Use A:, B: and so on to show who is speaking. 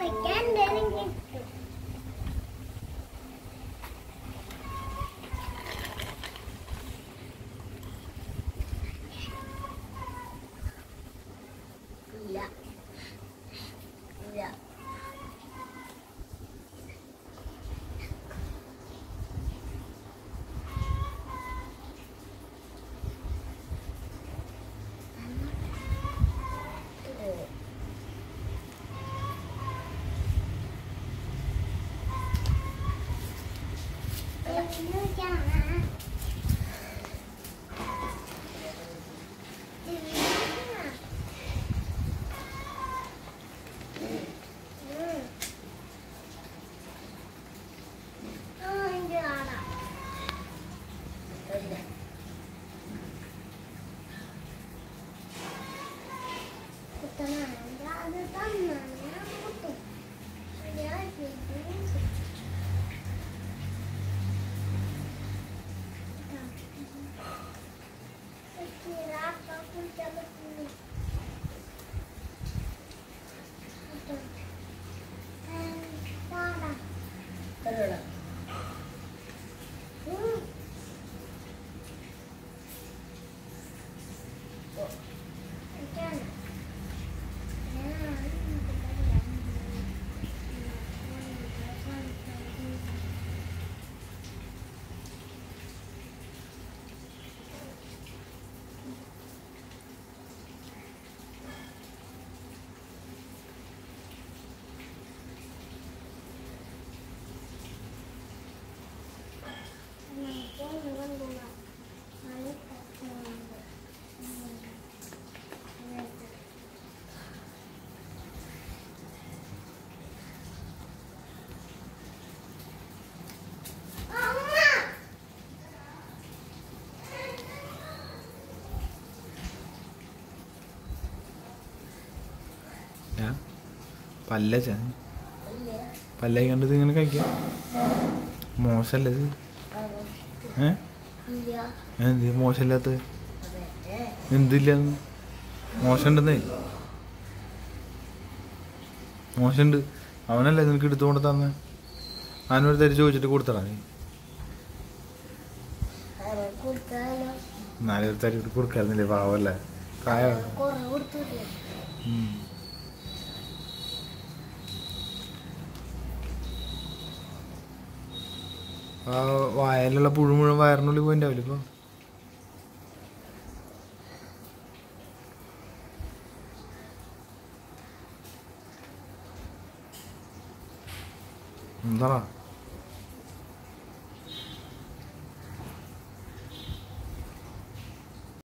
A: again, then Kira apa pun cabut
B: ini. പല്ല പല്ലായി കണ്ടത് ഇങ്ങനെ കഴിക്കാം. മോശമല്ലേ ഇത്? എന്ത് മോശമില്ലാത്തത് എന്തില്ല? മോശമുണ്ടെന്നേ. മോശമുണ്ട്. അവനല്ലേ നിനക്ക് എടുത്തുകൊണ്ട് തന്നെ? അവനൊരു തരി ചോദിച്ചിട്ട് കൊടുത്തടാ നീ. നാലൊരു തരി കൊടുക്കാറുന്നില്ലേ പാവല്ലേ? കായ. വായലുള്ള പുഴു മുഴുവൻ വയറിനുള്ളിൽ പോയിണ്ടാവില്ല ഇപ്പൊ? എന്താ